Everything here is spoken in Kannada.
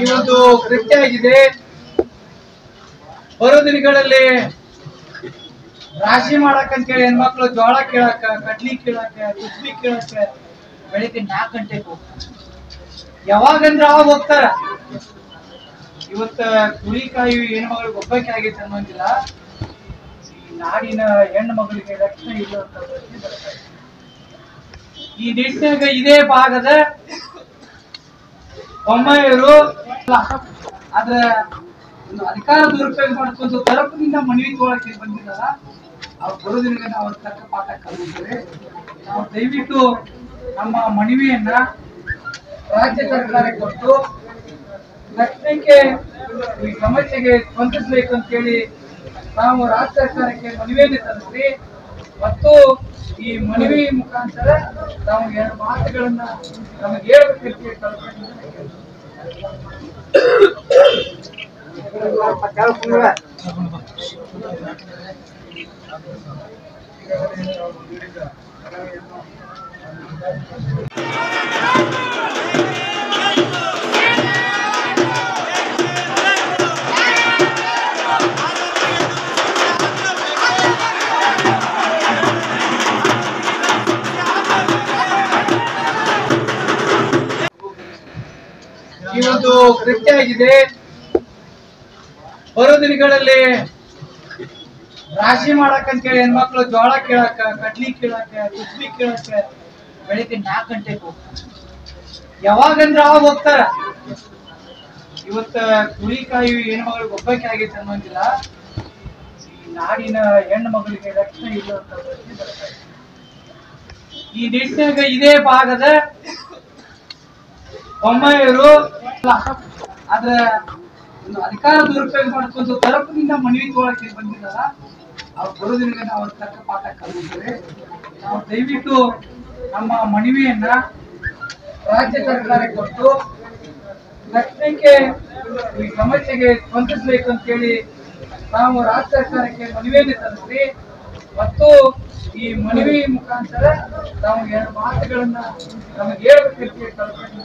ಈ ಒಂದು ಕೃತ್ಯ ಆಗಿದೆ. ಬರೋ ದಿನಗಳಲ್ಲಿ ರಾಶಿ ಮಾಡಕ್ಕಂತೇಳಿ ಹೆಣ್ಮಕ್ಳು ಜೋಳ ಕೇಳಾಕ ಕಡ್ಲಿ ಕೇಳಾಕ ಕುಸ್ಬಿ ಕೇಳಾಕ ಬೆಳಿಗ್ಗೆ ನಾಲ್ಕು ಗಂಟೆಗೆ ಹೋಗ್ತಾರೆ. ಯಾವಾಗಂದ್ರ ಅವಾಗ ಹೋಗ್ತಾರ. ಇವತ್ತ ಕುಳಿಕಾಯಿ ಹೆಣ್ಮಗಳಿಗೆ ಒಬ್ಬಕ್ಕೆ ಆಗೈತೆ ಅನ್ನೋಂಗಿಲ್ಲ. ಈ ನಾಡಿನ ಹೆಣ್ಣು ಮಗಳಿಗೆ ರಕ್ಷಣೆ ಇಲ್ಲ ಅಂತ ಈ ನಿಟ್ಟಿನಾಗ ಇದೇ ಭಾಗದ ಬೊಮ್ಮಾಯಿಯವರು ಅದ್ರ ಒಂದು ಅಧಿಕಾರ ದುರುಪಯೋಗ ಮಾಡ್ಕೊಂಡು ತರಪಿನಿಂದ ಮನವಿ ತಗೊಳಕ್ಕೆ ಬಂದಿದ್ದಾರ. ಅವ್ರು ಬರೋದ್ರಿಂದ ನಾವು ತಕ್ಕ ಪಾಠ ಕಲಿತೇವೆ ನಾವು ದಯವಿಟ್ಟು ನಮ್ಮ ಮನವಿಯನ್ನ ರಾಜ್ಯ ಸರ್ಕಾರಕ್ಕೆ ಕೊಟ್ಟು ತಕ್ಷಣಕ್ಕೆ ಈ ಸಮಸ್ಯೆಗೆ ಅಂತ ಅಂತೇಳಿ ನಾವು ರಾಜ್ಯ ಸರ್ಕಾರಕ್ಕೆ ಮನವಿಯನ್ನು ಸಲ್ಲಿಸಿ ಮತ್ತು ಈ ಮನವಿ ಮುಖಾಂತರ ನಾವು ಎರಡು ಮಾತುಗಳನ್ನ ನಮಗೆ ಹೇಳ್ಬೇಕಂತ ಕಳ್ಕೊಂಡು ಈ ಒಂದು ಕೃತ್ಯ ಆಗಿದೆ ಬರೋ ದಿನಗಳಲ್ಲಿ ರಾಶಿ ಮಾಡಕ್ಕಂತೇಳಿ ಹೆಣ್ಮಕ್ಳು ಜೋಳ ಕೇಳಾಕ ಕಡ್ಲಿ ಕೇಳಕ್ಕ ಕುಸ್ಬಿ ಕೇಳಕ್ಕ ಬೆಳಿಗ್ಗೆ ನಾಲ್ಕು ಗಂಟೆಗೆ ಹೋಗ್ತಾರೆ. ಯಾವಾಗಂದ್ರ ಅವಾಗ ಹೋಗ್ತಾರ. ಇವತ್ತ ಕುಳಿಕಾಯಿ ಹೆಣ್ಮಗಳಿಗೆ ಒಬ್ಬಕ್ಕೆ ಆಗೈತೆ ಅನ್ನೋಂಗಿಲ್ಲ. ಈ ನಾಡಿನ ಹೆಣ್ಣು ಮಗಳಿಗೆ ರಕ್ಷಣೆ ಇಲ್ಲ ಅಂತ ಈ ನಿಟ್ಟಿನಾಗ ಇದೇ ಭಾಗದ ಬೊಮ್ಮಾಯಿಯವರು ಅದ್ರ ಒಂದು ಅಧಿಕಾರ ದುರುಪಯೋಗ ಮಾಡ್ಕೊಂಡು ತರಪಿನಿಂದ ಮನವಿ ತಗೊಳಕ್ಕೆ ಬಂದಿದ್ದಾರ? ಅವ್ರು ಬರೋದ್ರಿಂದ ನಾವು ತಕ್ಕ ಪಾಠ ಕಲಿತೀವಿ. ನಾವು ದಯವಿಟ್ಟು ನಮ್ಮ ಮನವಿಯನ್ನ ರಾಜ್ಯ ಸರ್ಕಾರಕ್ಕೆ ಕೊಟ್ಟು ತಕ್ಷಣಕ್ಕೆ ಈ ಸಮಸ್ಯೆಗೆ ಸ್ಪಂದಿಸಬೇಕು ಅಂತೇಳಿ ನಾವು ರಾಜ್ಯ ಸರ್ಕಾರಕ್ಕೆ ಮನವಿಯನ್ನು ಸಲ್ಲಿಸಿ ಮತ್ತು ಈ ಮನವಿ ಮುಖಾಂತರ ನಾವು ಎರಡು ಮಾತುಗಳನ್ನ ನಮಗೆ ಹೇಳ್ಬೇಕಂತ ಕಳ್ಕೊಂಡು